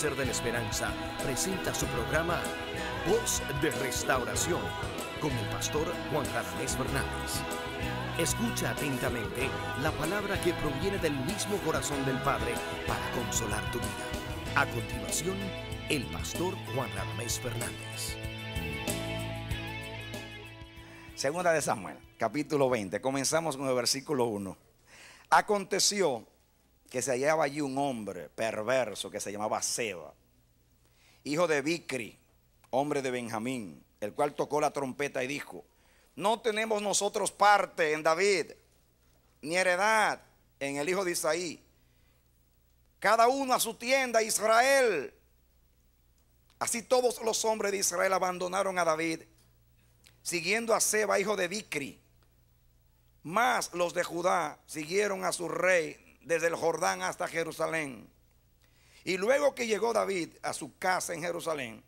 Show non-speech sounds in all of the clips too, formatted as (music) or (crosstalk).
De la Esperanza presenta su programa Voz de Restauración con el pastor Juan Ramírez Fernández. Escucha atentamente la palabra que proviene del mismo corazón del Padre para consolar tu vida. A continuación, el pastor Juan Ramírez Fernández. Segunda de Samuel, capítulo 20. Comenzamos con el versículo 1. Aconteció que se hallaba allí un hombre perverso que se llamaba Seba, hijo de Bicri, hombre de Benjamín, el cual tocó la trompeta y dijo, no tenemos nosotros parte en David, ni heredad en el hijo de Isaí. Cada uno a su tienda, Israel. Así todos los hombres de Israel abandonaron a David, siguiendo a Seba, hijo de Bicri. Más los de Judá siguieron a su rey desde el Jordán hasta Jerusalén. Y luego que llegó David a su casa en Jerusalén,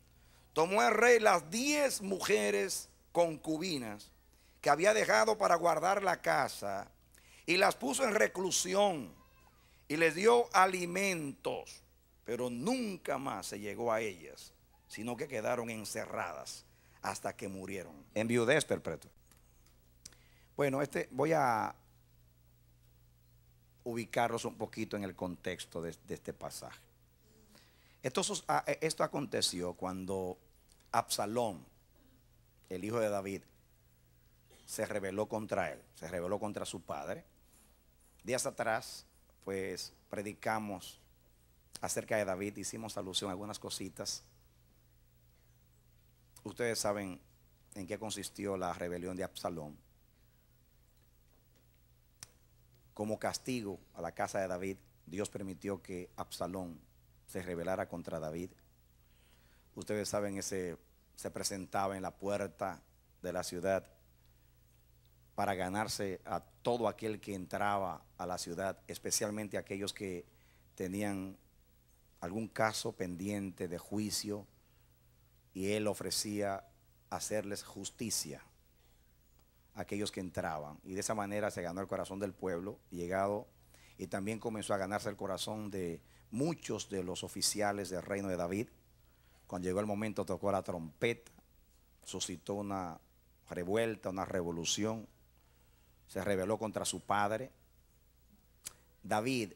tomó el rey las diez mujeres concubinas que había dejado para guardar la casa y las puso en reclusión y les dio alimentos, pero nunca más se llegó a ellas, sino que quedaron encerradas hasta que murieron. En viudez perpetua. Bueno, este voy a ubicarlos un poquito en el contexto de, este pasaje. Esto, sus- a- esto aconteció cuando Absalón, el hijo de David, se rebeló contra él, se rebeló contra su padre. Días atrás, pues predicamos acerca de David, hicimos alusión a algunas cositas. Ustedes saben en qué consistió la rebelión de Absalón. Como castigo a la casa de David, Dios permitió que Absalón se rebelara contra David. Ustedes saben, ese se presentaba en la puerta de la ciudad para ganarse a todo aquel que entraba a la ciudad, especialmente aquellos que tenían algún caso pendiente de juicio y él ofrecía hacerles justicia aquellos que entraban. Y de esa manera se ganó el corazón del pueblo, llegado, y también comenzó a ganarse el corazón de muchos de los oficiales del reino de David. Cuando llegó el momento tocó la trompeta, suscitó una revuelta, una revolución, se rebeló contra su padre. David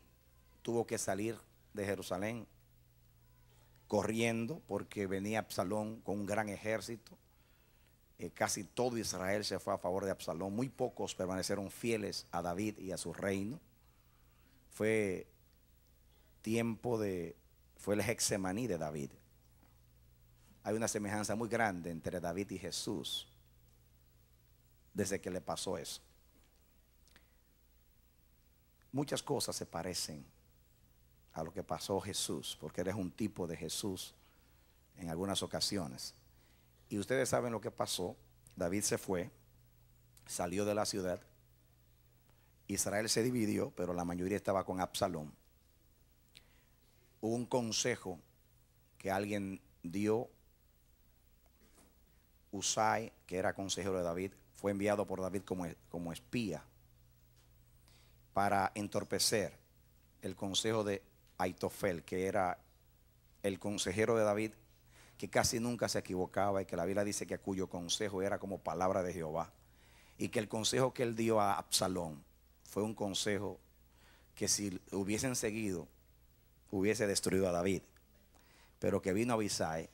tuvo que salir de Jerusalén corriendo porque venía Absalón con un gran ejército. Eh, casi todo Israel se fue a favor de Absalón. Muy pocos permanecieron fieles a David y a su reino. Fue tiempo de, fue el Hexemaní de David. Hay una semejanza muy grande entre David y Jesús desde que le pasó eso. Muchas cosas se parecen a lo que pasó Jesús, porque eres un tipo de Jesús en algunas ocasiones. Y ustedes saben lo que pasó. David se fue, salió de la ciudad. Israel se dividió, pero la mayoría estaba con Absalón. Hubo un consejo que alguien dio. Usai, que era consejero de David, fue enviado por David como, como espía para entorpecer el consejo de Aitofel, que era el consejero de David, que casi nunca se equivocaba y que la Biblia dice que cuyo consejo era como palabra de Jehová. Y que el consejo que él dio a Absalón fue un consejo que si hubiesen seguido, hubiese destruido a David. Pero que vino a Abisai,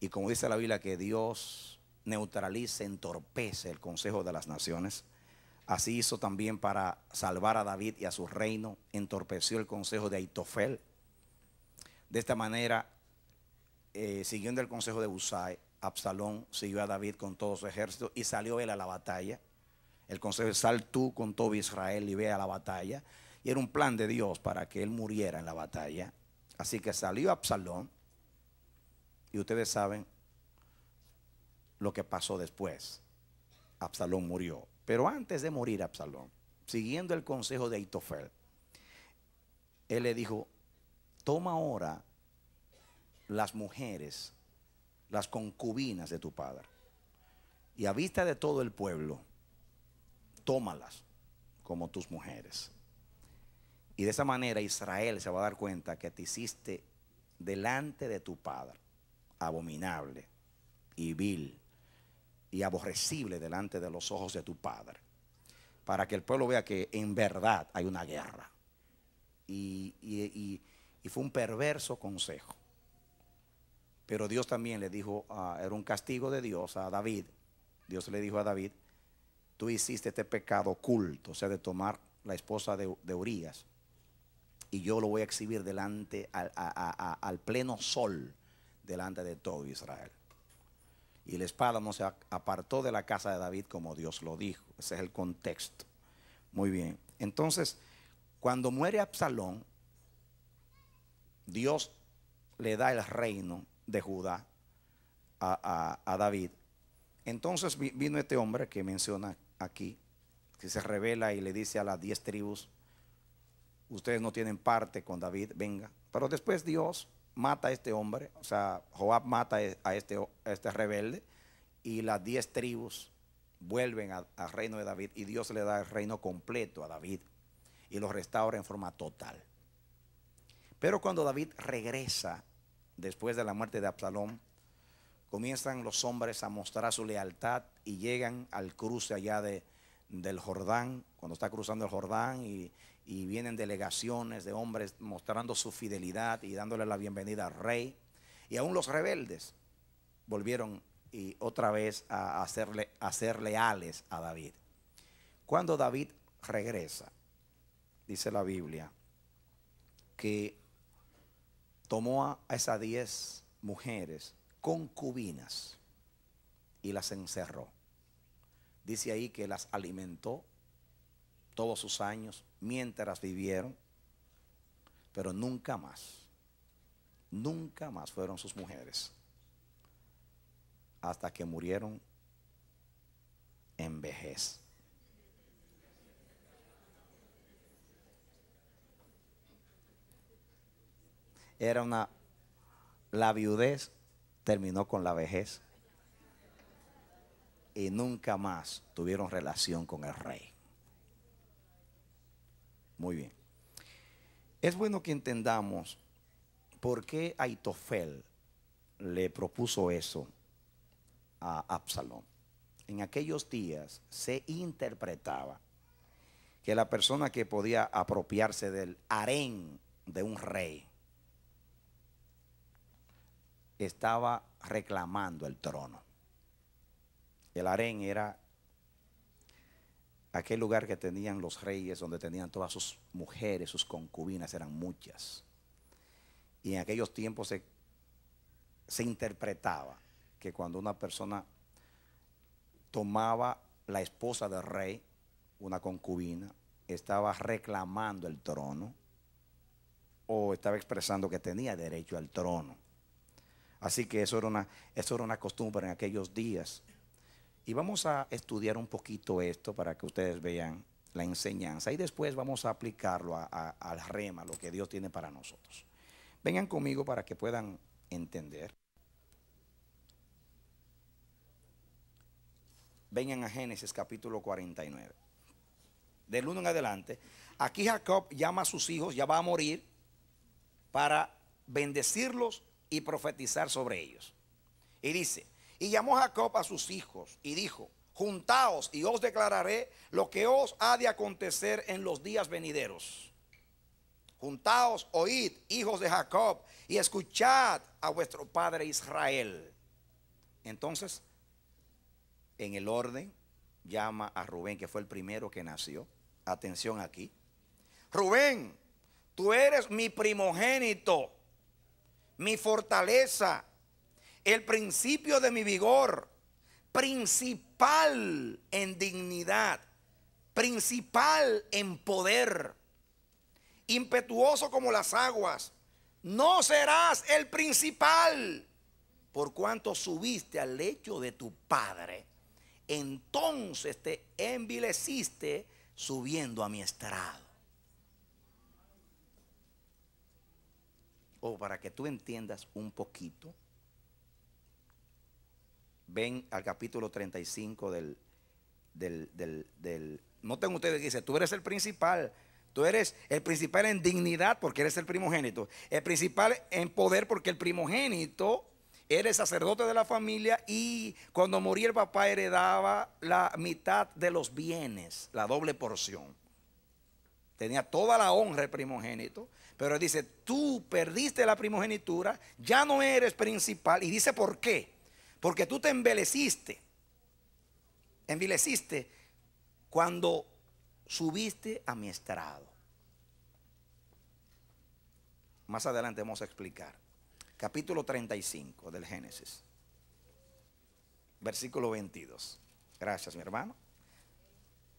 y como dice la Biblia, que Dios neutraliza, entorpece el consejo de las naciones. Así hizo también para salvar a David y a su reino, entorpeció el consejo de Aitofel. De esta manera, eh, siguiendo el consejo de Usai, Absalón siguió a David con todo su ejército y salió él a la batalla. El consejo es sal tú con todo Israel y ve a la batalla. Y era un plan de Dios para que él muriera en la batalla. Así que salió Absalón. Y ustedes saben lo que pasó después. Absalón murió. Pero antes de morir Absalón, siguiendo el consejo de Aitofel, él le dijo, toma ahora las mujeres, las concubinas de tu padre, y a vista de todo el pueblo, tómalas como tus mujeres. Y de esa manera Israel se va a dar cuenta que te hiciste delante de tu padre, abominable y vil y aborrecible delante de los ojos de tu padre, para que el pueblo vea que en verdad hay una guerra. Y, y- fue un perverso consejo. Pero Dios también le dijo, ah, era un castigo de Dios a David. Dios le dijo a David, tú hiciste este pecado oculto, o sea, de tomar la esposa de, Urias. Y yo lo voy a exhibir delante al, pleno sol, delante de todo Israel. Y la espada no se apartó de la casa de David como Dios lo dijo. Ese es el contexto. Muy bien. Entonces, cuando muere Absalón, Dios le da el reino de Judá a, a- David. Entonces vi- vino este hombre que menciona aquí, que se revela y le dice a las diez tribus, ustedes no tienen parte con David, venga. Pero después Dios mata a este hombre, o sea, Joab mata a este, a este rebelde y las diez tribus vuelven al reino de David y Dios le da el reino completo a David y lo restaura en forma total. Pero cuando David regresa después de la muerte de Absalón, comienzan los hombres a mostrar su lealtad y llegan al cruce allá de, del Jordán, cuando está cruzando el Jordán y, vienen delegaciones de hombres mostrando su fidelidad y dándole la bienvenida al rey. Y aún los rebeldes volvieron y otra vez a, hacerle, a ser leales a David. Cuando David regresa, dice la Biblia, que tomó a esas diez mujeres concubinas y las encerró. Dice ahí que las alimentó todos sus años mientras vivieron, pero nunca más, nunca más fueron sus mujeres, hasta que murieron en vejez. Era una, la viudez terminó con la vejez y nunca más tuvieron relación con el rey. Muy bien. Es bueno que entendamos por qué Aitofel le propuso eso a Absalón. En aquellos días se interpretaba que la persona que podía apropiarse del harén de un rey estaba reclamando el trono. El harén era aquel lugar que tenían los reyes, donde tenían todas sus mujeres, sus concubinas, eran muchas. Y en aquellos tiempos se, se interpretaba que cuando una persona tomaba la esposa del rey, una concubina, estaba reclamando el trono o estaba expresando que tenía derecho al trono. Así que eso era una, eso era una costumbre en aquellos días. Y vamos a estudiar un poquito esto para que ustedes vean la enseñanza y después vamos a aplicarlo a- rema, lo que Dios tiene para nosotros. Vengan conmigo para que puedan entender. Vengan a Génesis capítulo 49. Del 1 en adelante. Aquí Jacob llama a sus hijos, ya va a morir, para bendecirlos y profetizar sobre ellos. Y dice, y llamó Jacob a sus hijos y dijo, juntaos y os declararé lo que os ha de acontecer en los días venideros. Juntaos, oíd, hijos de Jacob, y escuchad a vuestro padre Israel. Entonces, en el orden, llama a Rubén, que fue el primero que nació. Atención aquí. Rubén, tú eres mi primogénito, mi fortaleza el principio de mi vigor, principal en dignidad, principal en poder, impetuoso como las aguas. No serás el principal, por cuanto subiste al lecho de tu padre. Entonces te envileciste subiendo a mi estrado. O para que tú entiendas un poquito, ven al capítulo 35 del, del, del, del noten ustedes que dice, tú eres el principal, tú eres el principal en dignidad porque eres el primogénito, el principal en poder porque el primogénito eres sacerdote de la familia y cuando moría el papá heredaba la mitad de los bienes, la doble porción. Tenía toda la honra el primogénito, pero dice, tú perdiste la primogenitura, ya no eres principal. Y dice, ¿por qué? Porque tú te envileciste, envileciste cuando subiste a mi estrado. Más adelante vamos a explicar. Capítulo 35 del Génesis. Versículo 22. Gracias, mi hermano.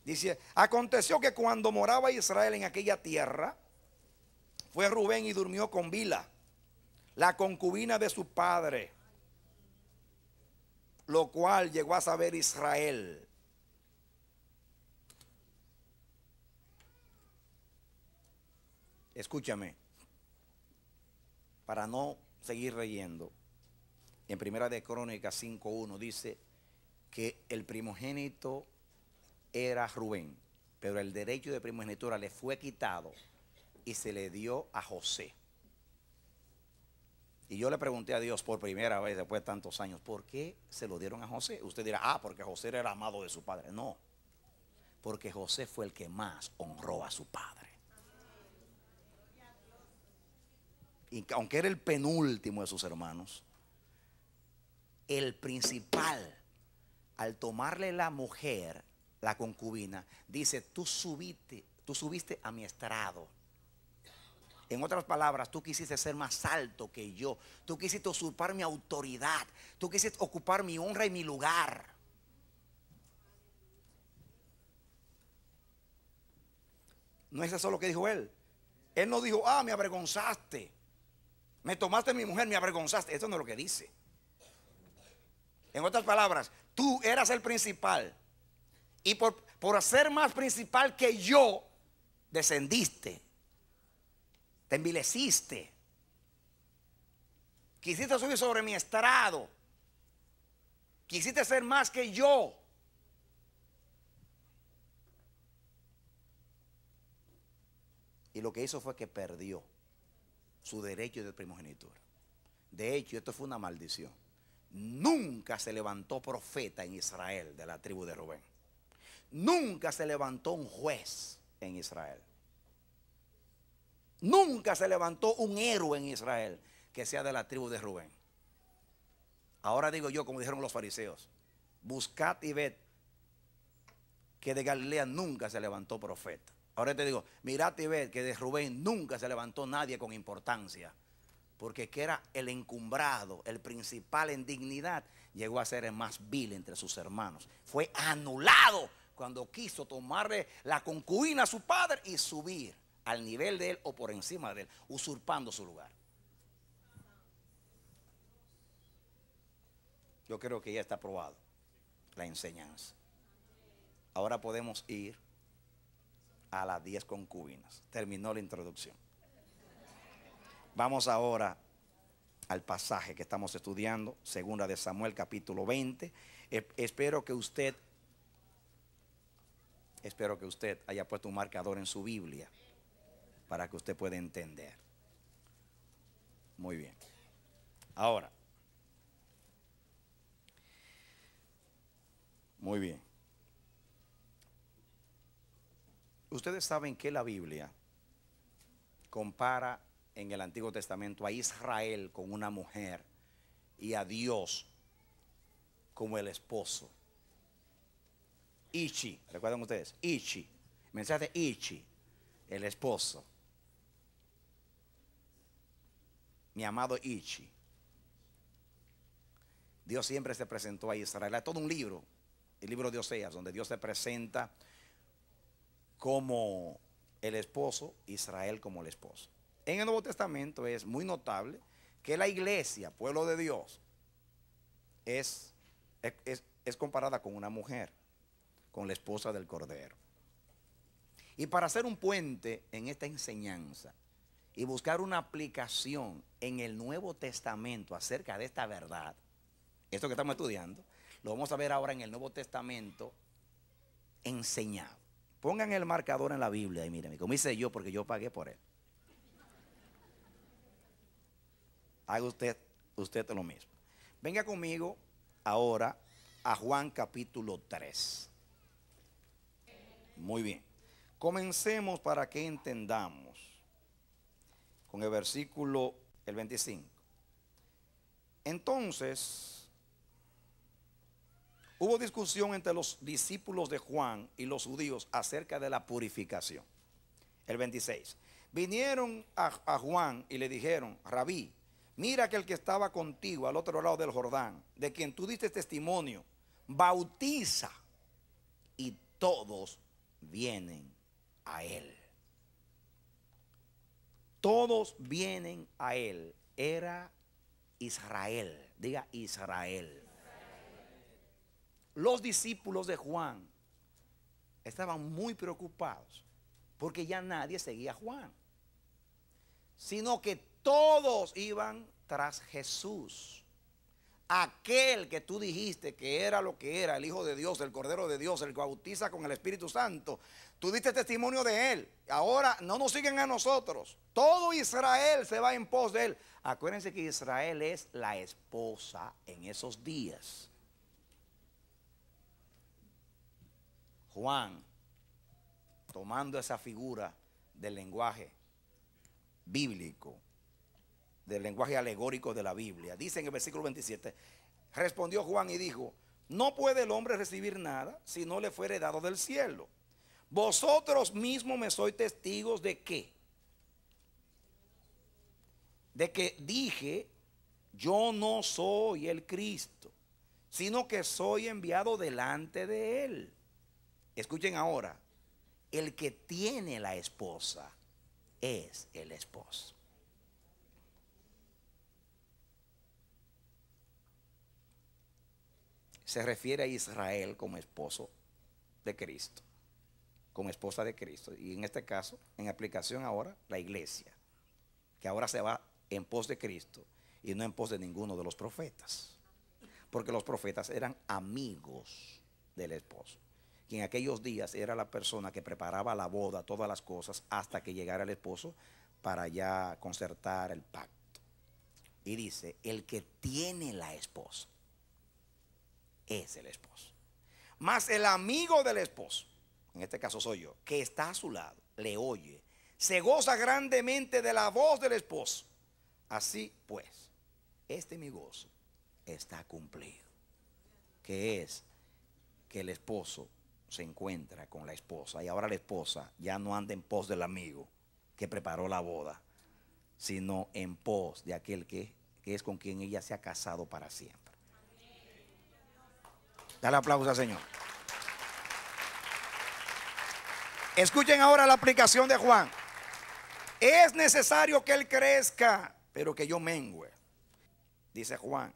Dice, aconteció que cuando moraba Israel en aquella tierra, fue Rubén y durmió con Bila, la concubina de su padre, lo cual llegó a saber Israel. Escúchame, para no seguir leyendo, en Primera de Crónicas 5.1 dice que el primogénito era Rubén, pero el derecho de primogenitura le fue quitado y se le dio a José. Y yo le pregunté a Dios por primera vez después de tantos años, ¿por qué se lo dieron a José? Usted dirá, ah, porque José era amado de su padre. No, porque José fue el que más honró a su padre. Y que aunque era el penúltimo de sus hermanos, el principal, al tomarle la mujer, la concubina, dice, tú subiste, tú subiste a mi estrado. En otras palabras, tú quisiste ser más alto que yo. Tú quisiste usurpar mi autoridad. Tú quisiste ocupar mi honra y mi lugar. No es eso lo que dijo él. Él no dijo, ah, me avergonzaste. Me tomaste mi mujer, me avergonzaste. Esto no es lo que dice. En otras palabras, tú eras el principal. Y por, por ser más principal que yo, descendiste te envileciste. Quisiste subir sobre mi estrado. Quisiste ser más que yo. Y lo que hizo fue que perdió su derecho de primogenitura. De hecho, esto fue una maldición. Nunca se levantó profeta en Israel de la tribu de Rubén. Nunca se levantó un juez en Israel. Nunca se levantó un héroe en Israel que sea de la tribu de Rubén. Ahora digo yo, como dijeron los fariseos, buscad y ved que de Galilea nunca se levantó profeta. Ahora te digo, mirad y ved que de Rubén nunca se levantó nadie con importancia. Porque que era el encumbrado, el principal en dignidad, llegó a ser el más vil entre sus hermanos. Fue anulado cuando quiso tomarle la concubina a su padre y subir al nivel de él o por encima de él, usurpando su lugar. Yo creo que ya está aprobado la enseñanza. Ahora podemos ir a las 10 concubinas. Terminó la introducción. Vamos ahora al pasaje que estamos estudiando, segunda de Samuel capítulo 20. Eh, espero que usted espero que usted haya puesto un marcador en su Biblia para que usted pueda entender. Muy bien. Ahora, muy bien. Ustedes saben que la Biblia compara en el Antiguo Testamento a Israel con una mujer y a Dios como el esposo. Ichi, ¿recuerdan ustedes? Ichi, mensaje Ichi, el esposo. Mi amado Ichi. Dios siempre se presentó a Israel. Hay todo un libro, el libro de Oseas, donde Dios se presenta como el esposo, Israel como el esposo. En el Nuevo Testamento es muy notable que la iglesia, pueblo de Dios, es, es, es comparada con una mujer, con la esposa del Cordero. Y para hacer un puente en esta enseñanza y buscar una aplicación en el Nuevo Testamento acerca de esta verdad, esto que estamos estudiando, lo vamos a ver ahora en el Nuevo Testamento enseñado. Pongan el marcador en la Biblia y miren, como hice yo porque yo pagué por él. Haga usted, usted lo mismo. Venga conmigo ahora a Juan capítulo 3. Muy bien. Comencemos para que entendamos con el versículo el 25. Entonces, hubo discusión entre los discípulos de Juan y los judíos acerca de la purificación. El 26. Vinieron a, Juan y le dijeron, rabí, mira que el que estaba contigo al otro lado del Jordán, de quien tú diste testimonio, bautiza y todos vienen a él. Todos vienen a él. Era Israel. Diga Israel. Los discípulos de Juan estaban muy preocupados porque ya nadie seguía a Juan, sino que todos iban tras Jesús. Aquel que tú dijiste que era lo que era, el Hijo de Dios, el Cordero de Dios, el que bautiza con el Espíritu Santo. Tú diste testimonio de Él. Ahora no nos siguen a nosotros. Todo Israel se va en pos de Él. Acuérdense que Israel es la esposa en esos días. Juan, tomando esa figura del lenguaje bíblico, del lenguaje alegórico de la Biblia. Dice en el versículo 27, respondió Juan y dijo, no puede el hombre recibir nada si no le fuere dado del cielo. Vosotros mismos me sois testigos de qué? De que dije, yo no soy el Cristo, sino que soy enviado delante de él. Escuchen ahora, el que tiene la esposa es el esposo. se refiere a Israel como esposo de Cristo, como esposa de Cristo. Y en este caso, en aplicación ahora, la iglesia, que ahora se va en pos de Cristo y no en pos de ninguno de los profetas. Porque los profetas eran amigos del esposo. Que en aquellos días era la persona que preparaba la boda, todas las cosas, hasta que llegara el esposo para ya concertar el pacto. Y dice, el que tiene la esposa es el esposo. Más el amigo del esposo, en este caso soy yo, que está a su lado, le oye, se goza grandemente de la voz del esposo. Así pues, este mi gozo está cumplido, que es que el esposo se encuentra con la esposa y ahora la esposa ya no anda en pos del amigo que preparó la boda, sino en pos de aquel que, es con quien ella se ha casado para siempre. Dale aplauso al Señor. Escuchen ahora la aplicación de Juan. Es necesario que Él crezca, pero que yo mengüe. Dice Juan.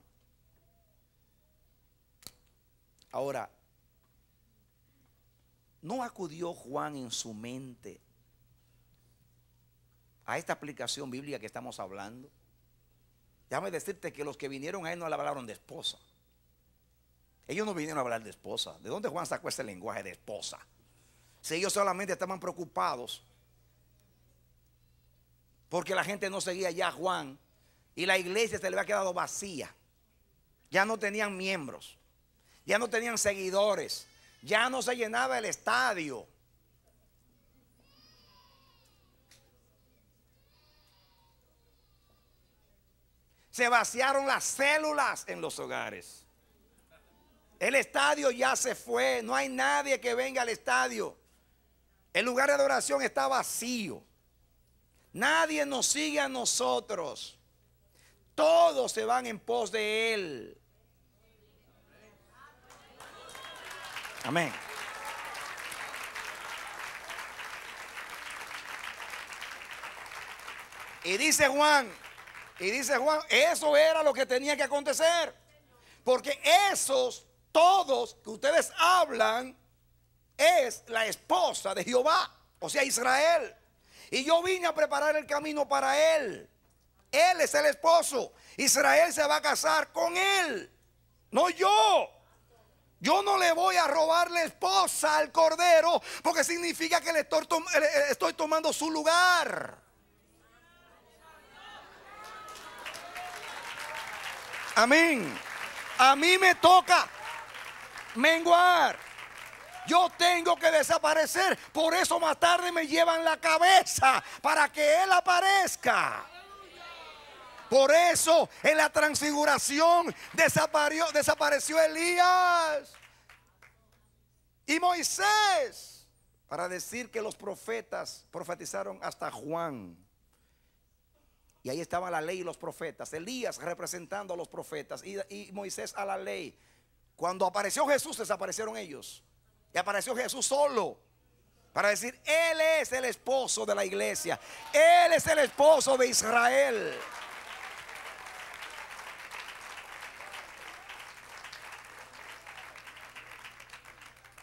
Ahora, ¿no acudió Juan en su mente a esta aplicación bíblica que estamos hablando? Déjame decirte que los que vinieron a él no le hablaron de esposa. Ellos no vinieron a hablar de esposa. ¿De dónde Juan sacó ese lenguaje de esposa? Si ellos solamente estaban preocupados porque la gente no seguía ya a Juan y la iglesia se le había quedado vacía. Ya no tenían miembros, ya no tenían seguidores, ya no se llenaba el estadio. Se vaciaron las células en los hogares. El estadio ya se fue, no hay nadie que venga al estadio. El lugar de adoración está vacío. Nadie nos sigue a nosotros. Todos se van en pos de Él. Amén. Y dice Juan, y dice Juan, eso era lo que tenía que acontecer. Porque esos, todos que ustedes hablan, es la esposa de Jehová, o sea, Israel. Y yo vine a preparar el camino para él. Él es el esposo. Israel se va a casar con él, no yo. Yo no le voy a robar la esposa al cordero porque significa que le estoy, le estoy tomando su lugar. Amén. A mí me toca menguar. Yo tengo que desaparecer. Por eso más tarde me llevan la cabeza para que Él aparezca. Por eso en la transfiguración desapareció, Elías y Moisés. Para decir que los profetas profetizaron hasta Juan. Y ahí estaba la ley y los profetas. Elías representando a los profetas y Moisés a la ley. Cuando apareció Jesús, desaparecieron ellos. Y apareció Jesús solo. Para decir, Él es el esposo de la iglesia. Él es el esposo de Israel.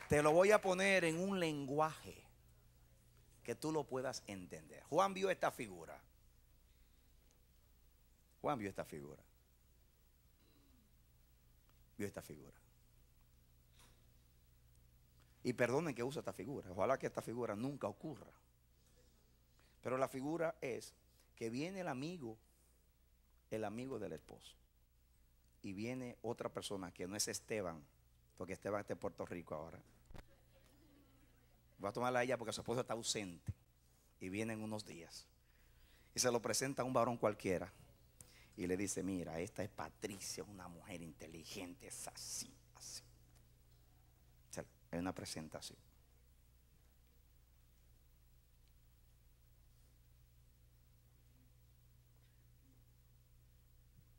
Te lo voy a poner en un lenguaje que tú lo puedas entender. Juan vio esta figura. Juan vio esta figura. Vio esta figura. Y perdonen que use esta figura. Ojalá que esta figura nunca ocurra. Pero la figura es que viene el amigo, el amigo del esposo. Y viene otra persona que no es Esteban, porque Esteban está en Puerto Rico ahora. Voy a tomarla a ella porque su esposo está ausente y viene en unos días. Y se lo presenta a un varón cualquiera y le dice, mira, esta es Patricia, una mujer inteligente, es así, Es una presentación.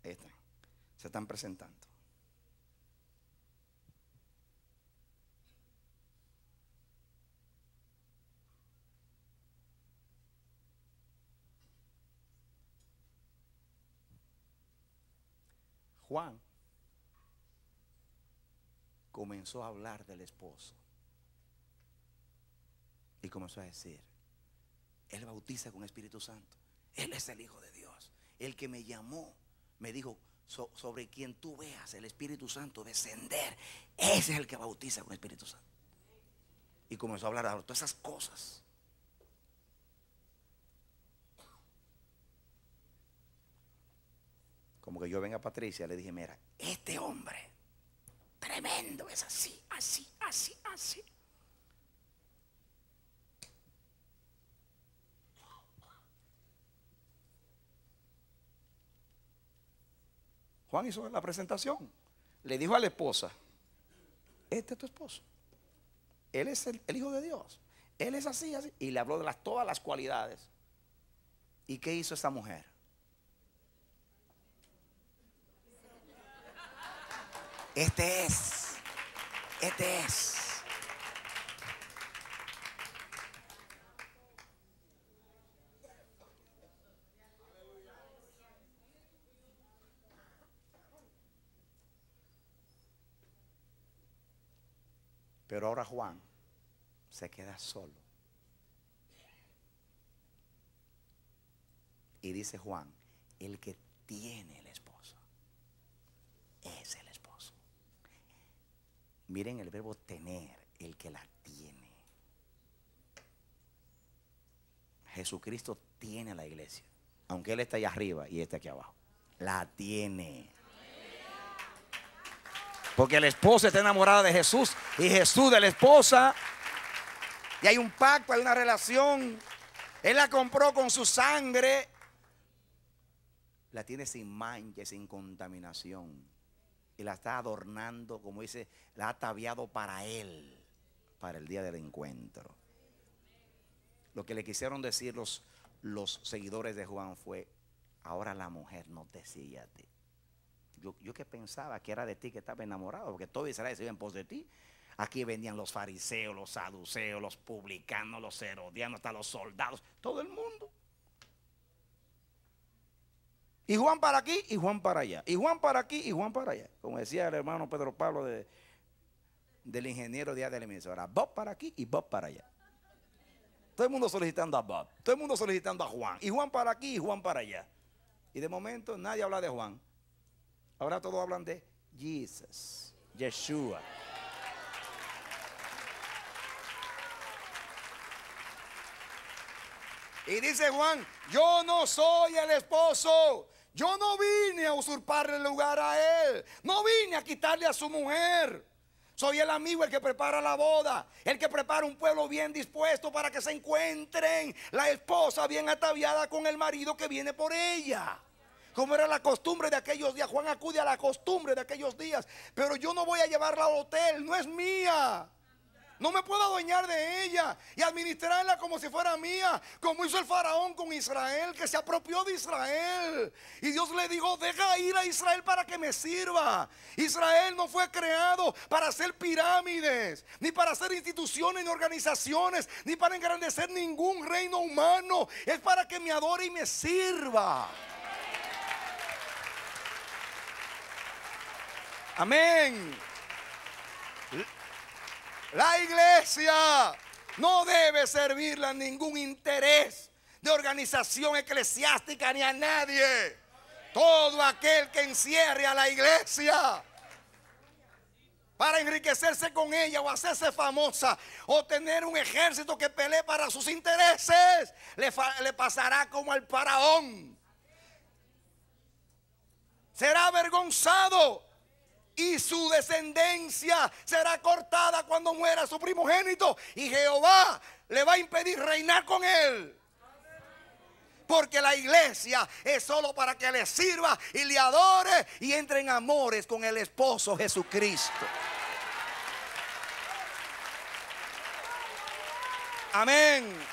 Ahí están. Se están presentando. Juan comenzó a hablar del esposo. Y comenzó a decir, Él bautiza con Espíritu Santo. Él es el Hijo de Dios. El que me llamó, me dijo, "So- sobre quien tú veas el Espíritu Santo descender, ese es el que bautiza con Espíritu Santo. Y comenzó a hablar de todas esas cosas. Como que yo venga a Patricia, le dije, mira, este hombre, tremendo, es así, así, así, así. Juan hizo la presentación. Le dijo a la esposa, este es tu esposo. Él es el, hijo de Dios. Él es así, así. Y le habló de las, todas las cualidades. ¿Y qué hizo esta mujer? Este es. Este es. Pero ahora Juan se queda solo. Y dice Juan, el que tiene el esposo es el esposo. Miren el verbo tener, el que la tiene. Jesucristo tiene la iglesia, aunque Él está allá arriba y está aquí abajo. La tiene. Porque la esposa está enamorada de Jesús y Jesús de la esposa. Y hay un pacto, hay una relación. Él la compró con su sangre. La tiene sin mancha, sin contaminación. Y la está adornando, como dice, la ha ataviado para él, para el día del encuentro. Lo que le quisieron decir los, los seguidores de Juan fue, ahora la mujer no te sigue a ti. Yo, yo que pensaba que era de ti que estaba enamorado, porque todo Israel se iba en pos de ti. Aquí venían los fariseos, los saduceos, los publicanos, los herodianos, hasta los soldados, todo el mundo. Y Juan para aquí y Juan para allá. Y Juan para aquí y Juan para allá. Como decía el hermano Pedro Pablo de- del ingeniero de de la emisora. Bob para aquí y Bob para allá. Todo el mundo solicitando a Bob. Todo el mundo solicitando a Juan. Y Juan para aquí y Juan para allá. Y de momento nadie habla de Juan. Ahora todos hablan de Jesus, Yeshua. Y dice Juan, yo no soy el esposo. Yo no vine a usurparle el lugar a él. No vine a quitarle a su mujer. Soy el amigo el que prepara la boda, el que prepara un pueblo bien dispuesto para que se encuentren la esposa bien ataviada con el marido que viene por ella. Como era la costumbre de aquellos días. Juan acude a la costumbre de aquellos días. Pero yo no voy a llevarla al hotel, no es mía. No me puedo adueñar de ella y administrarla como si fuera mía, como hizo el faraón con Israel, que se apropió de Israel. Y Dios le dijo, deja ir a Israel para que me sirva. Israel no fue creado para hacer pirámides, ni para hacer instituciones ni organizaciones, ni para engrandecer ningún reino humano. Es para que me adore y me sirva. Amén. La iglesia no debe servirle a ningún interés de organización eclesiástica ni a nadie. Todo aquel que encierre a la iglesia para enriquecerse con ella o hacerse famosa o tener un ejército que pelee para sus intereses, le, le pasará como al faraón. Será avergonzado y su descendencia será cortada cuando muera su primogénito y Jehová le va a impedir reinar con él. Porque la iglesia es solo para que le sirva y le adore y entre en amores con el esposo Jesucristo. Amén.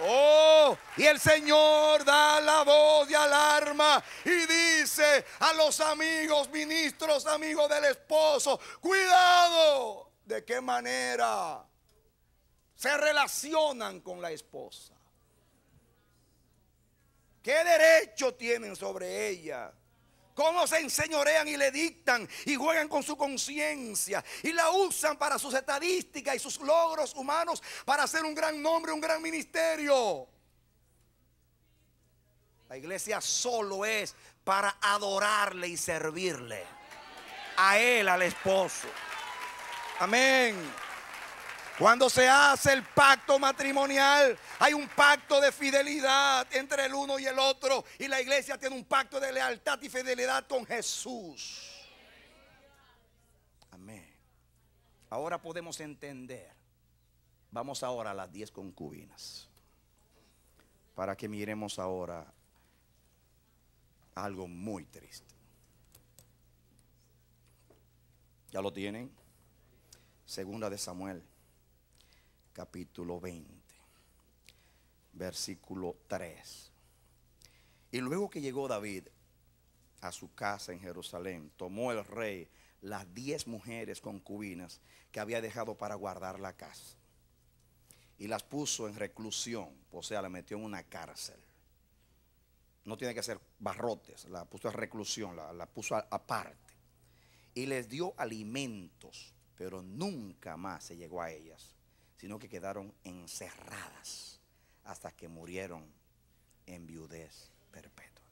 Oh, y el Señor da la voz de alarma y dice a los amigos, ministros, amigos del esposo, cuidado, ¿de qué manera se relacionan con la esposa? ¿Qué derecho tienen sobre ella? ¿Cómo se enseñorean y le dictan y juegan con su conciencia y la usan para sus estadísticas y sus logros humanos para hacer un gran nombre, un gran ministerio? La iglesia solo es para adorarle y servirle a él, al esposo. Amén. Cuando se hace el pacto matrimonial, hay un pacto de fidelidad entre el uno y el otro. Y la iglesia tiene un pacto de lealtad y fidelidad con Jesús. Amén. Ahora podemos entender. Vamos ahora a las diez concubinas. Para que miremos ahora algo muy triste. ¿Ya lo tienen? Segunda de Samuel, capítulo 20, versículo 3. Y luego que llegó David a su casa en Jerusalén, tomó el rey las diez mujeres concubinas que había dejado para guardar la casa. Y las puso en reclusión, o sea, la metió en una cárcel. No tiene que ser barrotes, la puso en reclusión, la, la puso aparte y les dio alimentos, pero nunca más se llegó a ellas, sino que quedaron encerradas hasta que murieron en viudez perpetua.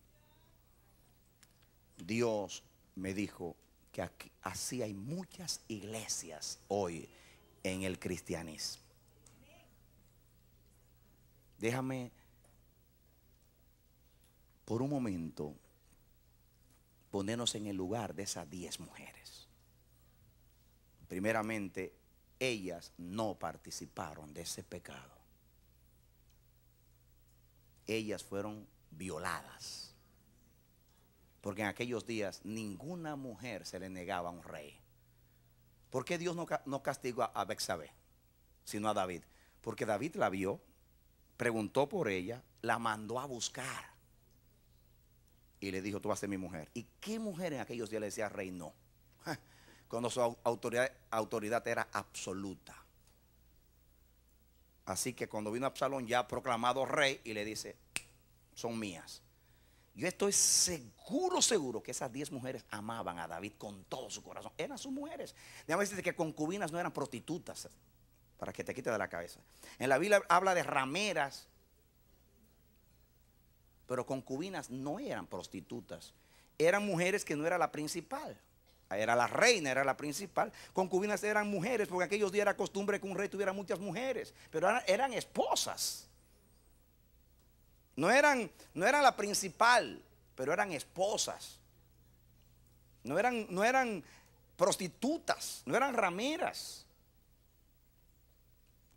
Dios me dijo que aquí- así hay muchas iglesias hoy en el cristianismo. Déjame por un momento ponernos en el lugar de esas diez mujeres. Primeramente, ellas no participaron de ese pecado. Ellas fueron violadas. Porque en aquellos días ninguna mujer se le negaba a un rey. ¿Por qué Dios no, no castigó a- Bexabé, sino a David? Porque David la vio, preguntó por ella, la mandó a buscar y le dijo, tú vas a ser mi mujer. ¿Y qué mujer en aquellos días le decía rey no? (laughs) Cuando su au- autoridad, autoridad era absoluta. Así que cuando vino Absalón ya proclamado rey y le dice, son mías. Yo estoy seguro, seguro que esas 10 mujeres amaban a David con todo su corazón. Eran sus mujeres. Déjame decirte que concubinas no eran prostitutas, para que te quite de la cabeza. En la Biblia habla de rameras, pero concubinas no eran prostitutas. Eran mujeres que no era la principal. Era la reina, era la principal. Concubinas eran mujeres, porque aquellos días era costumbre que un rey tuviera muchas mujeres, pero eran, esposas. No eran, no eran la principal, pero eran esposas. No eran, no eran prostitutas, no eran rameras.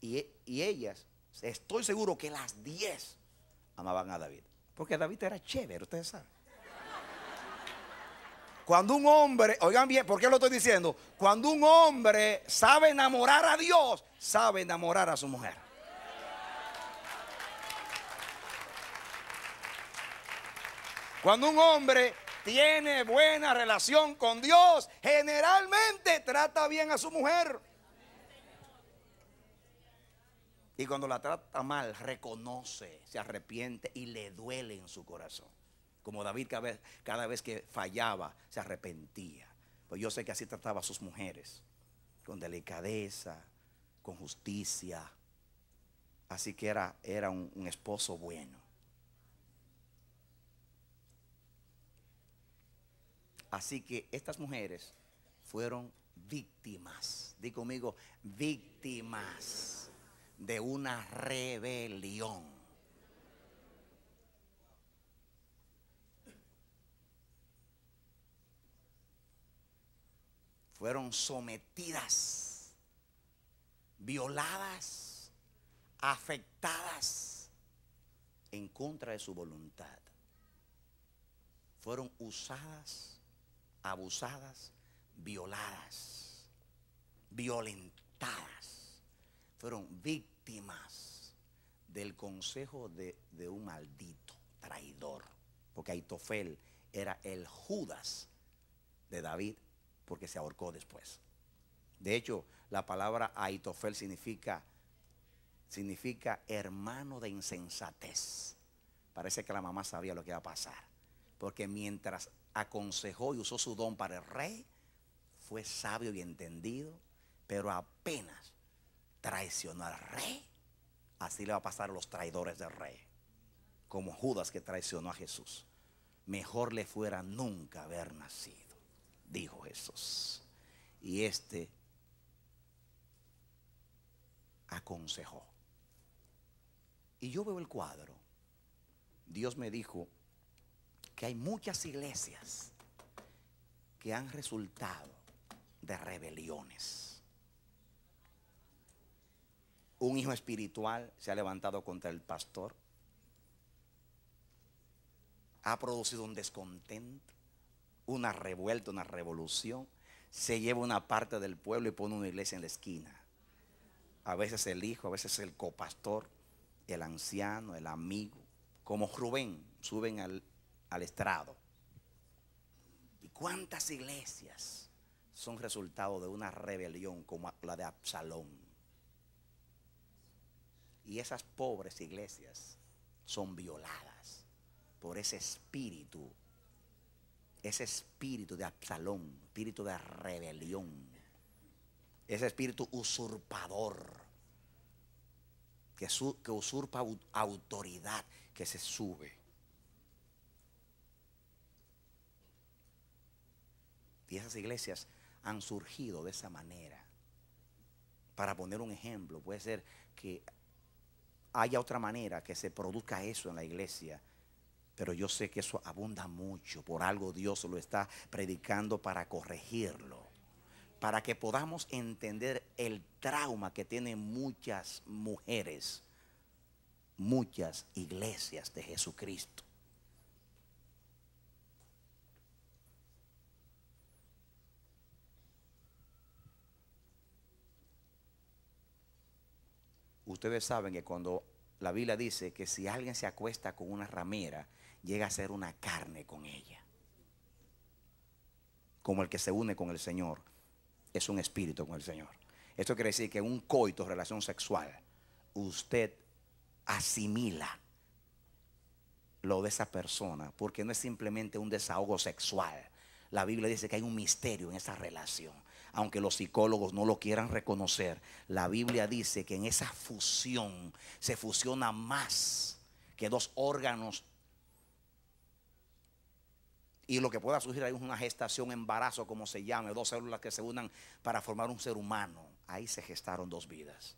Y, y ellas, estoy seguro que las 10 amaban a David. Porque David era chévere, ustedes saben. Cuando un hombre, oigan bien, ¿por qué lo estoy diciendo? Cuando un hombre sabe enamorar a Dios, sabe enamorar a su mujer. Cuando un hombre tiene buena relación con Dios, generalmente trata bien a su mujer. Y cuando la trata mal, reconoce, se arrepiente y le duele en su corazón. Como David cada vez, que fallaba, se arrepentía. Pues yo sé que así trataba a sus mujeres, con delicadeza, con justicia. Así que era, era un, un esposo bueno. Así que estas mujeres fueron víctimas, di conmigo, víctimas de una rebelión. Fueron sometidas, violadas, afectadas en contra de su voluntad. Fueron usadas, abusadas, violadas, violentadas. Fueron víctimas del consejo de, un maldito traidor. Porque Aitofel era el Judas de David porque se ahorcó después. De hecho, la palabra Aitofel significa significa hermano de insensatez. Parece que la mamá sabía lo que iba a pasar. Porque mientras aconsejó y usó su don para el rey, fue sabio y entendido, pero apenas traicionó al rey, así le va a pasar a los traidores del rey, como Judas que traicionó a Jesús. Mejor le fuera nunca haber nacido, dijo Jesús. Y este aconsejó. Y yo veo el cuadro. Dios me dijo que hay muchas iglesias que han resultado de rebeliones. Un hijo espiritual se ha levantado contra el pastor. Ha producido un descontento, una revuelta, una revolución. Se lleva una parte del pueblo y pone una iglesia en la esquina. A veces el hijo, a veces el copastor, el anciano, el amigo, como Rubén, suben al, al estrado. ¿Y cuántas iglesias son resultado de una rebelión como la de Absalón? Y esas pobres iglesias son violadas por ese espíritu, ese espíritu de Absalón, espíritu de rebelión, ese espíritu usurpador que, que usurpa au- autoridad, que se sube. Y esas iglesias han surgido de esa manera. Para poner un ejemplo, puede ser que haya otra manera que se produzca eso en la iglesia, pero yo sé que eso abunda mucho. Por algo Dios lo está predicando para corregirlo. Para que podamos entender el trauma que tienen muchas mujeres, muchas iglesias de Jesucristo. Ustedes saben que cuando la Biblia dice que si alguien se acuesta con una ramera, llega a ser una carne con ella. Como el que se une con el Señor. es un espíritu con el Señor. Esto quiere decir que un coito, relación sexual, usted asimila lo de esa persona, porque no es simplemente un desahogo sexual. La Biblia dice que hay un misterio en esa relación. Aunque los psicólogos no lo quieran reconocer, la Biblia dice que en esa fusión se fusiona más que dos órganos y lo que pueda surgir ahí es una gestación, embarazo, como se llame, dos células que se unan para formar un ser humano. Ahí se gestaron dos vidas.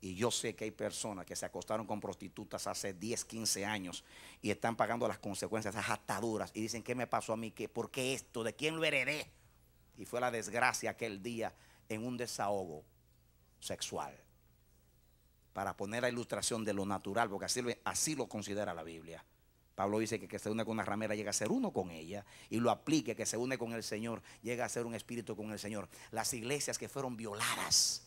Y yo sé que hay personas que se acostaron con prostitutas hace 10, 15 años y están pagando las consecuencias esas ataduras y dicen, ¿qué me pasó a mí? ¿Qué, ¿Por qué esto? ¿De quién lo heredé? Y fue la desgracia aquel día en un desahogo sexual. Para poner la ilustración de lo natural, porque así lo considera la Biblia. Pablo dice que que se une con una ramera llega a ser uno con ella y lo aplique, que se une con el Señor, llega a ser un espíritu con el Señor. Las iglesias que fueron violadas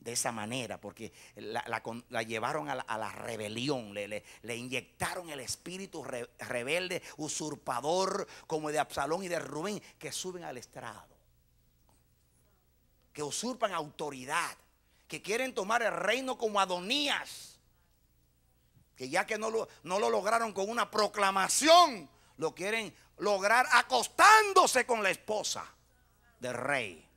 de esa manera, porque la, la llevaron a la, rebelión, le, le- inyectaron el espíritu re- rebelde, usurpador, como de Absalón y de Rubén, que suben al estrado, que usurpan autoridad, que quieren tomar el reino como Adonías que ya que no lo, no lo lograron con una proclamación, lo quieren lograr acostándose con la esposa del rey.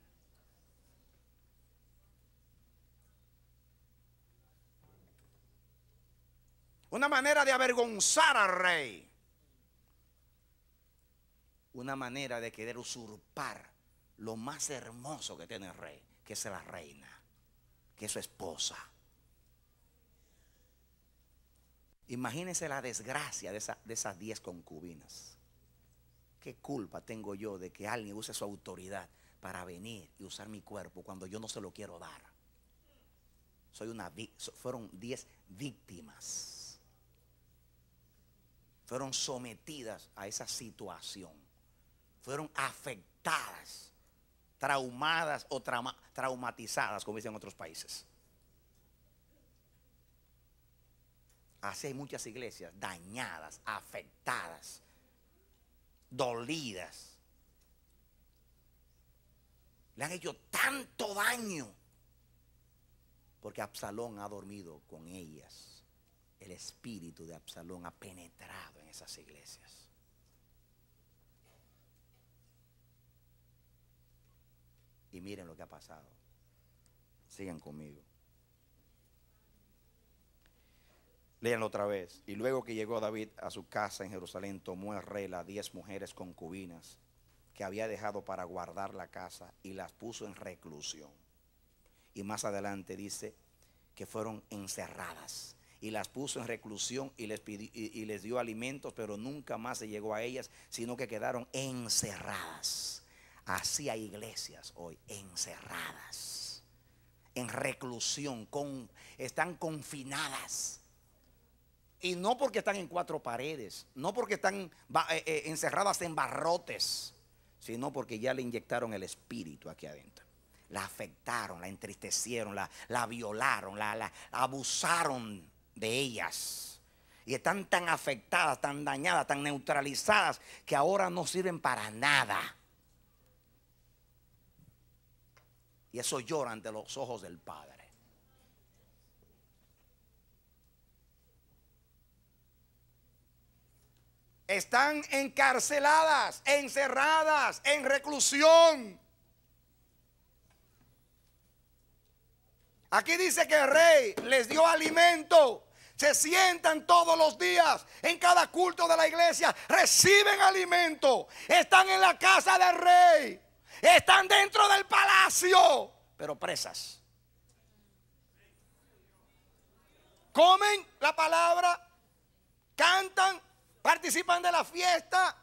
Una manera de avergonzar al rey. Una manera de querer usurpar lo más hermoso que tiene el rey, que es la reina, que es su esposa. Imagínense la desgracia de, esa- de esas diez concubinas. ¿Qué culpa tengo yo de que alguien use su autoridad para venir y usar mi cuerpo cuando yo no se lo quiero dar? Soy una fueron diez víctimas. Fueron sometidas a esa situación. Fueron afectadas, traumadas o trauma- traumatizadas, como dicen en otros países. Así hay muchas iglesias dañadas, afectadas, dolidas. Le han hecho tanto daño porque Absalón ha dormido con ellas. El espíritu de Absalón ha penetrado en esas iglesias. Y miren lo que ha pasado. Sigan conmigo. Léanlo otra vez. Y luego que llegó David a su casa en Jerusalén, tomó el rey las diez mujeres concubinas que había dejado para guardar la casa y las puso en reclusión. Y más adelante dice que fueron encerradas. Y las puso en reclusión y les, pidió- y- y les dio alimentos, pero nunca más se llegó a ellas, sino que quedaron encerradas. Así hay iglesias hoy, encerradas, en reclusión, con, están confinadas. Y no porque están en cuatro paredes, no porque están eh, eh, encerradas en barrotes, sino porque ya le inyectaron el espíritu aquí adentro. La afectaron, la entristecieron, la, la violaron, la, la abusaron de ellas. Y están tan afectadas, tan dañadas, tan neutralizadas, que ahora no sirven para nada. Y eso llora ante los ojos del Padre. Están encarceladas, encerradas, en reclusión. Aquí dice que el rey les dio alimento. Se sientan todos los días en cada culto de la iglesia. Reciben alimento. Están en la casa del rey. Están dentro del palacio. Pero presas. Comen la palabra. Cantan. Participan de la fiesta.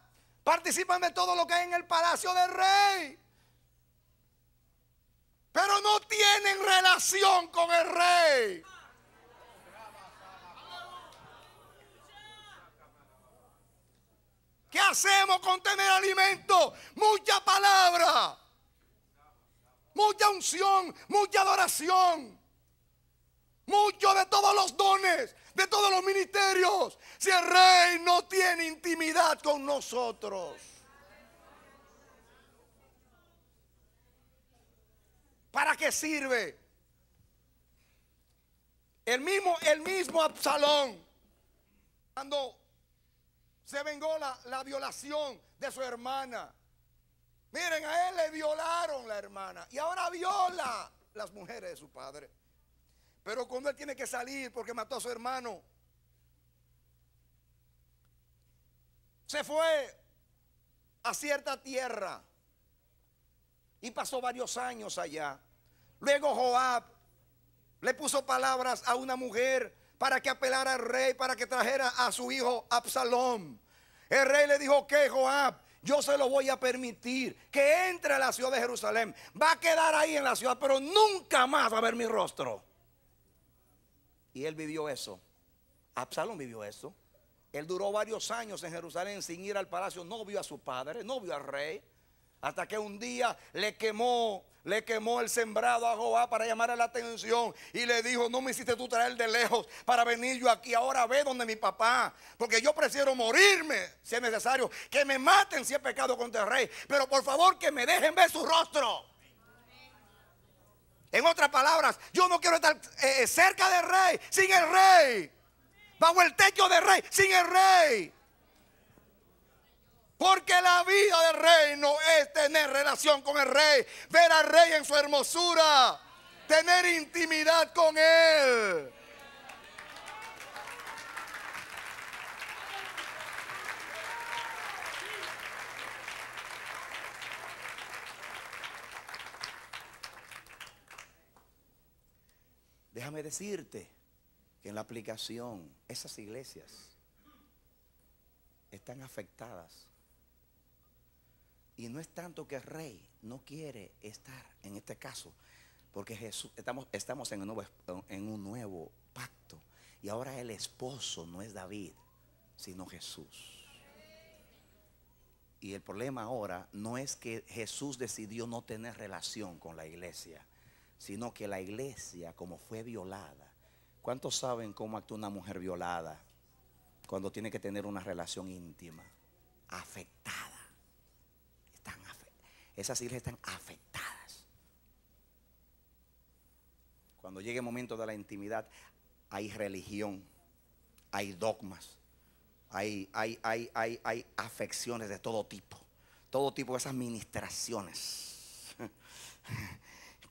Participan de todo lo que hay en el palacio del rey pero no tienen relación con el rey. ¿Qué hacemos con tener alimento? Mucha palabra, mucha unción, mucha adoración, mucho de todos los dones, de todos los ministerios. Si el rey no tiene intimidad con nosotros. ¿Para qué sirve? El mismo, el mismo Absalón, cuando se vengó la, la violación de su hermana. Miren, a él le violaron la hermana y ahora viola las mujeres de su padre. Pero cuando él tiene que salir porque mató a su hermano, se fue a cierta tierra y pasó varios años allá. Luego Joab le puso palabras a una mujer para que apelara al rey, para que trajera a su hijo Absalom. El rey le dijo que Joab, yo se lo voy a permitir que entre a la ciudad de Jerusalén. Va a quedar ahí en la ciudad, pero nunca más va a ver mi rostro. Y él vivió eso. Absalom vivió eso. Él duró varios años en Jerusalén sin ir al palacio, no vio a su padre, no vio al rey. Hasta que un día le quemó, le quemó el sembrado a Jehová para llamarle la atención. Y le dijo, no me hiciste tú traer de lejos para venir yo aquí. Ahora ve donde mi papá. Porque yo prefiero morirme si es necesario. Que me maten si he pecado contra el rey. Pero por favor que me dejen ver su rostro. En otras palabras, yo no quiero estar eh, cerca del rey, sin el rey. Bajo el techo del rey, sin el rey. Porque la vida del reino es tener relación con el rey, ver al rey en su hermosura, tener intimidad con él. Déjame decirte que en la aplicación esas iglesias están afectadas. Y no es tanto que el rey no quiere estar en este caso, porque Jesús, estamos, estamos en, un nuevo, en un nuevo pacto. Y ahora el esposo no es David, sino Jesús. Y el problema ahora no es que Jesús decidió no tener relación con la iglesia, sino que la iglesia, como fue violada, ¿cuántos saben cómo actúa una mujer violada cuando tiene que tener una relación íntima? Afectada. Están Esas iglesias están afectadas. Cuando llegue el momento de la intimidad, hay religión, hay dogmas, hay, hay, hay, hay, hay afecciones de todo tipo, todo tipo de esas ministraciones (laughs)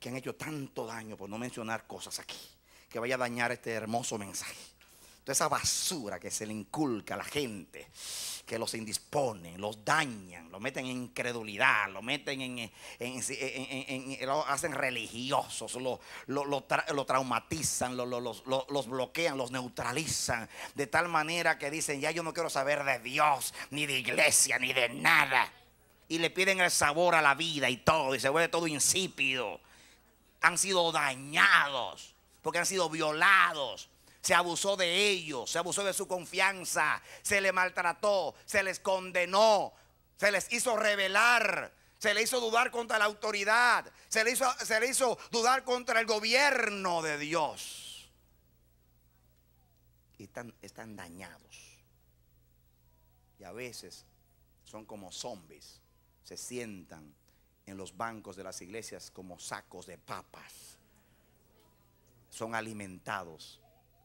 que han hecho tanto daño, por no mencionar cosas aquí, que vaya a dañar este hermoso mensaje. Toda esa basura que se le inculca a la gente, que los indisponen, los dañan, los meten en incredulidad, lo meten en, en- lo hacen religiosos, lo, lo- lo tra- lo traumatizan, lo- lo- los, lo- los bloquean, los neutralizan, de tal manera que dicen, ya yo no quiero saber de Dios, ni de iglesia, ni de nada. Y le piden el sabor a la vida y todo, y se vuelve todo insípido han sido dañados, porque han sido violados. Se abusó de ellos, se abusó de su confianza, se les maltrató, se les condenó, se les hizo rebelar, se les hizo dudar contra la autoridad, se les hizo, se hizo dudar contra el gobierno de Dios. Y están, están dañados. Y a veces son como zombies, se sientan en los bancos de las iglesias como sacos de papas. Son alimentados,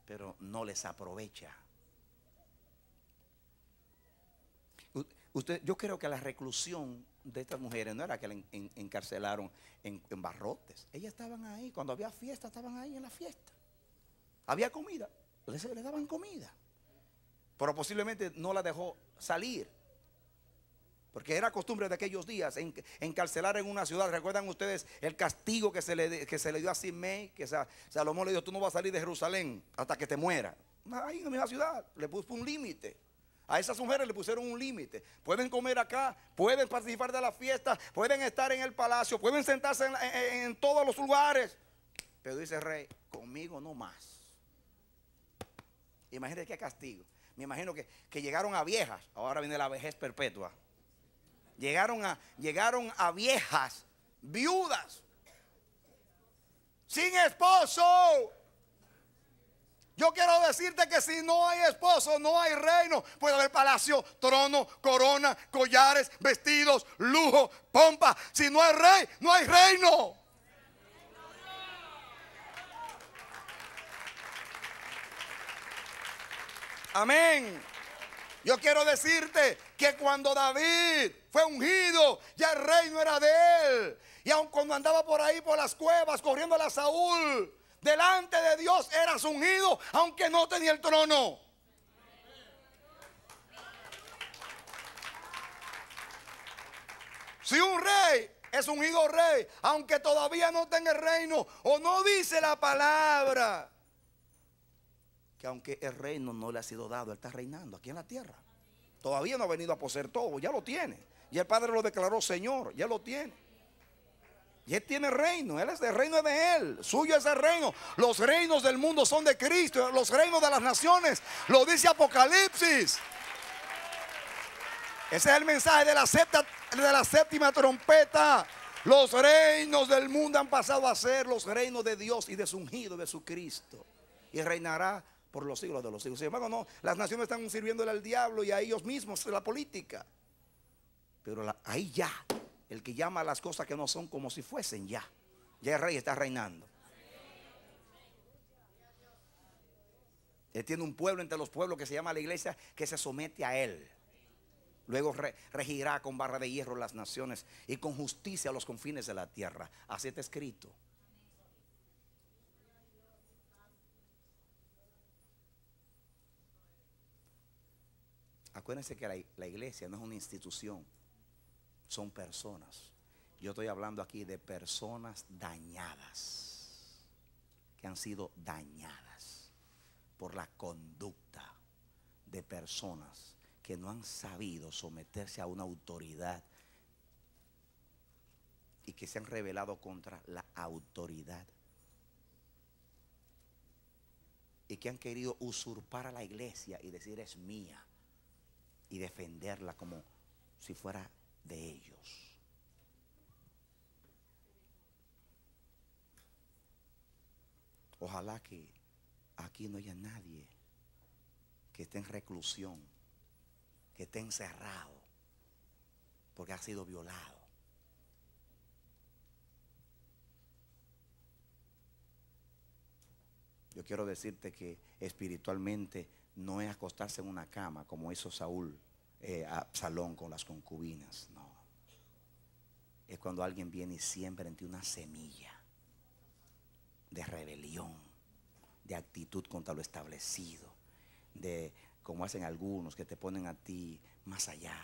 pero no les aprovecha. Usted, yo creo que la reclusión de estas mujeres no era que la en- en- encarcelaron en, en barrotes. Ellas estaban ahí, cuando había fiesta, estaban ahí en la fiesta. Había comida, les, les daban comida. Pero posiblemente no la dejó salir. Porque era costumbre de aquellos días en- encarcelar en una ciudad. ¿Recuerdan ustedes el castigo que se le, que se le dio a Simei? Que Sa- Salomón le dijo, tú no vas a salir de Jerusalén hasta que te muera. Ahí en la misma ciudad le puso un límite. A esas mujeres le pusieron un límite. Pueden comer acá, pueden participar de la fiesta, pueden estar en el palacio, pueden sentarse en, en- en todos los lugares. Pero dice el rey, conmigo no más. Imagínate qué castigo. Me imagino que, que llegaron a viejas. Ahora viene la vejez perpetua. Llegaron a, llegaron a viejas, viudas, sin esposo. Yo quiero decirte que si no hay esposo, no hay reino. Puede haber palacio, trono, corona, collares, vestidos, lujo, pompa. Si no hay rey, no hay reino. Amén. Yo quiero decirte que cuando David fue ungido, ya el reino era de él. Y aun cuando andaba por ahí por las cuevas corriendo a la Saúl, delante de Dios eras ungido, aunque no tenía el trono. Si un rey es ungido rey, aunque todavía no tenga el reino o no dice la palabra, que aunque el reino no le ha sido dado, él está reinando aquí en la tierra. Todavía no ha venido a poseer todo, ya lo tiene. Y el Padre lo declaró Señor, ya lo tiene. Y Él tiene reino, Él es el reino de Él, suyo es el reino. Los reinos del mundo son de Cristo, los reinos de las naciones, lo dice Apocalipsis. Ese es el mensaje de la, septa- de la séptima trompeta. Los reinos del mundo han pasado a ser los reinos de Dios y de su ungido, de su Cristo. Y reinará por los siglos de los siglos. Embargo, no, las naciones están sirviéndole al diablo y a ellos mismos, la política. Pero ahí ya, el que llama a las cosas que no son como si fuesen ya. Ya el rey está reinando. Él tiene un pueblo entre los pueblos que se llama la iglesia que se somete a él. Luego re- regirá con barra de hierro las naciones y con justicia los confines de la tierra. Así está escrito. Acuérdense que la iglesia no es una institución, son personas. Yo estoy hablando aquí de personas dañadas, que han sido dañadas por la conducta de personas que no han sabido someterse a una autoridad y que se han rebelado contra la autoridad y que han querido usurpar a la iglesia y decir es mía y defenderla como si fuera de ellos. Ojalá que aquí no haya nadie que esté en reclusión, que esté encerrado, porque ha sido violado. Yo quiero decirte que espiritualmente no es acostarse en una cama como hizo Saúl, eh, Absalón con las concubinas. Es cuando alguien viene y siembra en ti una semilla de rebelión, de actitud contra lo establecido, de como hacen algunos que te ponen a ti más allá,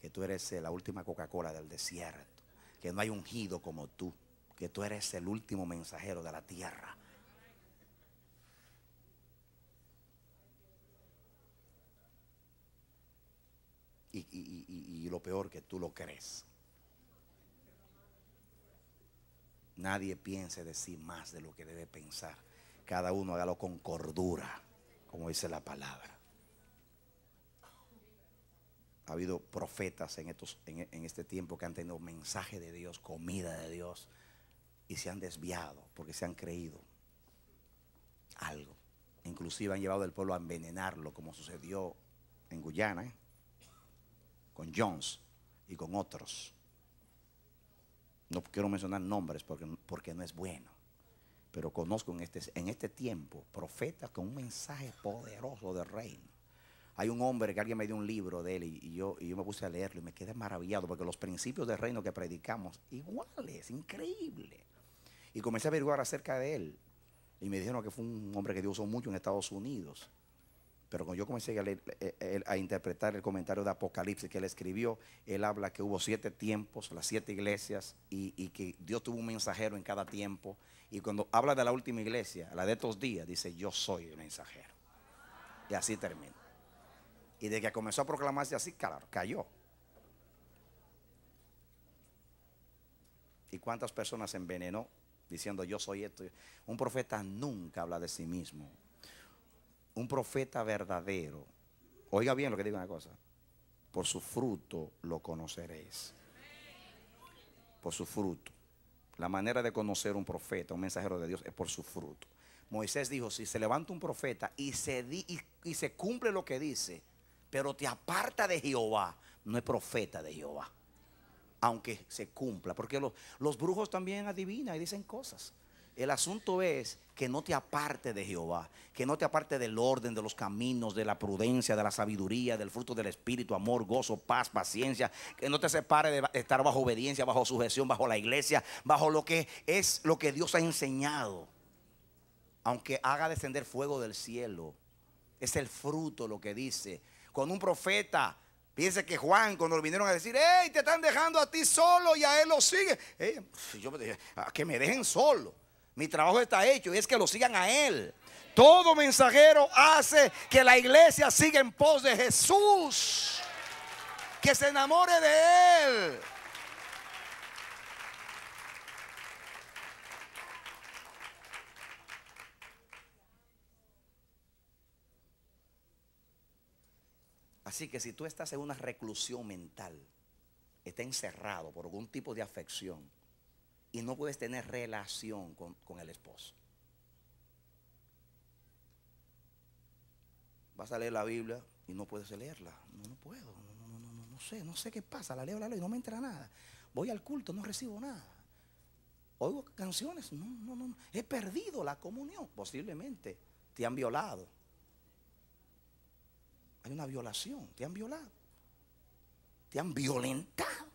que tú eres eh, la última Coca-Cola del desierto, que no hay ungido como tú, que tú eres el último mensajero de la tierra. Y, y- y- y lo peor que tú lo crees. Nadie piense decir más de lo que debe pensar. Cada uno hágalo con cordura, como dice la palabra. Ha habido profetas en, estos, en este tiempo que han tenido mensaje de Dios, comida de Dios, y se han desviado porque se han creído algo. Inclusive han llevado al pueblo a envenenarlo, como sucedió en Guyana, ¿eh? con Jones y con otros. No quiero mencionar nombres porque, porque no es bueno. Pero conozco en este, en este tiempo profetas con un mensaje poderoso del reino. Hay un hombre que alguien me dio un libro de él y, yo, y yo me puse a leerlo y me quedé maravillado porque los principios del reino que predicamos, iguales, increíble. Y comencé a averiguar acerca de él. Y me dijeron que fue un hombre que Dios usó mucho en Estados Unidos. Pero cuando yo comencé a, leer, eh, eh, a interpretar el comentario de Apocalipsis que él escribió, él habla que hubo siete tiempos, las siete iglesias, y, que Dios tuvo un mensajero en cada tiempo. Y cuando habla de la última iglesia, la de estos días, dice, yo soy el mensajero. Y así termina. Y de que comenzó a proclamarse así, claro, cayó. ¿Y cuántas personas envenenó diciendo yo soy esto? Un profeta nunca habla de sí mismo un profeta verdadero, oiga bien lo que digo una cosa, por su fruto lo conoceréis. Por su fruto. La manera de conocer un profeta, un mensajero de Dios, es por su fruto. Moisés dijo, si se levanta un profeta y se, cumple lo que dice, pero te aparta de Jehová, no es profeta de Jehová. Aunque se cumpla, porque los, los brujos también adivinan y dicen cosas. El asunto es que no te aparte de Jehová, que no te aparte del orden, de los caminos, de la prudencia, de la sabiduría, del fruto del Espíritu, amor, gozo, paz, paciencia, que no te separe de estar bajo obediencia, bajo sujeción, bajo la iglesia, bajo lo que es lo que Dios ha enseñado. Aunque haga descender fuego del cielo, es el fruto lo que dice. Con un profeta, Fíjense que Juan, cuando lo vinieron a decir, hey, te están dejando a ti solo y a él lo sigue. Ey, yo me dije, "Ah, que me dejen solo. Mi trabajo está hecho y es que lo sigan a él. Todo mensajero hace que la iglesia siga en pos de Jesús. Que se enamore de él. Así que si tú estás en una reclusión mental, está encerrado por algún tipo de afección y no puedes tener relación con, con el esposo. Vas a leer la Biblia y no puedes leerla. No, no puedo, no, no, no, no, sé, no sé qué pasa. La leo, la leo y no me entra nada. Voy al culto, no recibo nada. Oigo canciones, no, no. no. He perdido la comunión. Posiblemente te han violado. Hay una violación, te han violado. Te han violentado.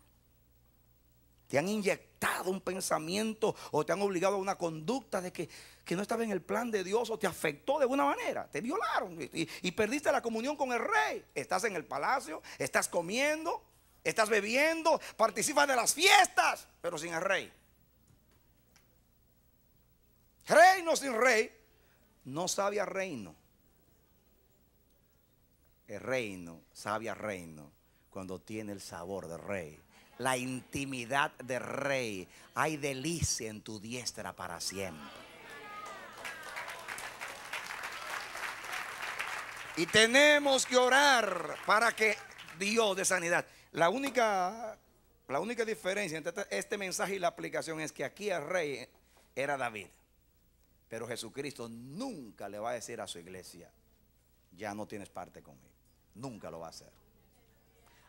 Te han inyectado un pensamiento o te han obligado a una conducta de que, que no estaba en el plan de Dios o te afectó de alguna manera. Te violaron y, perdiste la comunión con el rey. Estás en el palacio, estás comiendo, estás bebiendo, participas de las fiestas, pero sin el rey. Reino sin rey no sabe reino. El reino sabe reino cuando tiene el sabor de rey. La intimidad de rey. Hay delicia en tu diestra para siempre. Y tenemos que orar para que Dios de sanidad. La única, la única diferencia entre este- este mensaje y la aplicación es que aquí el rey era David. Pero Jesucristo nunca le va a decir a su iglesia, ya no tienes parte conmigo. Nunca lo va a hacer.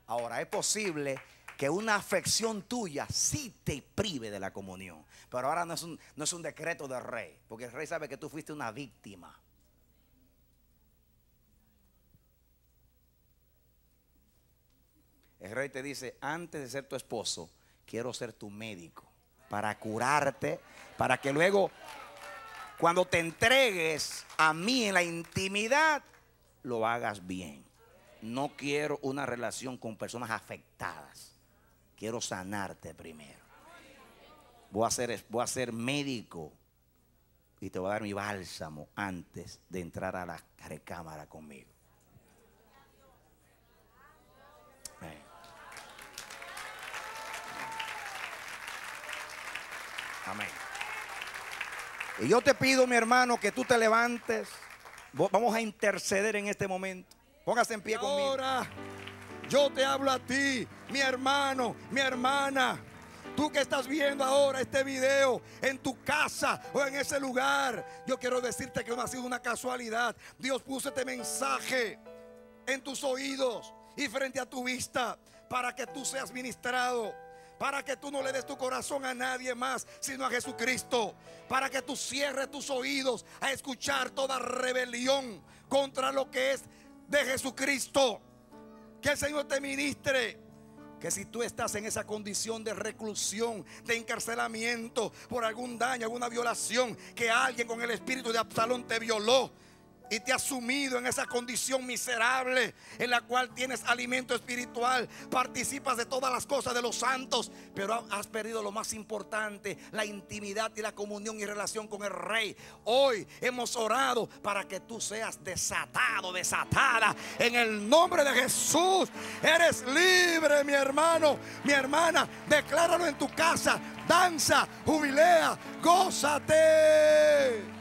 Ahora, es posible que una afección tuya sí te prive de la comunión. Pero ahora no es un, no es un decreto del rey, porque el rey sabe que tú fuiste una víctima. El rey te dice, antes de ser tu esposo, quiero ser tu médico para curarte, para que luego, cuando te entregues a mí en la intimidad, lo hagas bien. No quiero una relación con personas afectadas. Quiero sanarte primero. Voy a ser, voy a ser médico y te voy a dar mi bálsamo antes de entrar a la recámara conmigo. Amén. Y yo te pido, mi hermano, que tú te levantes. Vamos a interceder en este momento. Póngase en pie conmigo. Ahora yo te hablo a ti, mi hermano, mi hermana. Tú que estás viendo ahora este video en tu casa o en ese lugar, yo quiero decirte que no ha sido una casualidad. Dios puso este mensaje en tus oídos y frente a tu vista para que tú seas ministrado. Para que tú no le des tu corazón a nadie más, sino a Jesucristo. Para que tú cierres tus oídos a escuchar toda rebelión contra lo que es de Jesucristo. Que el Señor te ministre. Que si tú estás en esa condición de reclusión, de encarcelamiento por algún daño, alguna violación, que alguien con el espíritu de Absalón te violó y te ha sumido en esa condición miserable en la cual tienes alimento espiritual, participas de todas las cosas de los santos, pero has perdido lo más importante, la intimidad y la comunión y relación con el rey. Hoy hemos orado para que tú seas desatado, desatada en el nombre de Jesús. Eres libre, mi hermano, mi hermana. Decláralo en tu casa. Danza, jubilea, gózate.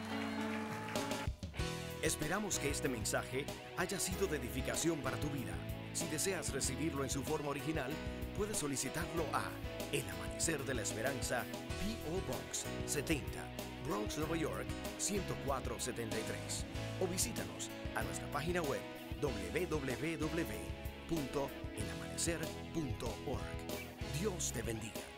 Esperamos que este mensaje haya sido de edificación para tu vida. Si deseas recibirlo en su forma original, puedes solicitarlo a El Amanecer de la Esperanza, P.O. Box 70, Bronx, Nueva York 10473. O visítanos a nuestra página web www.elamanecer.org. Dios te bendiga.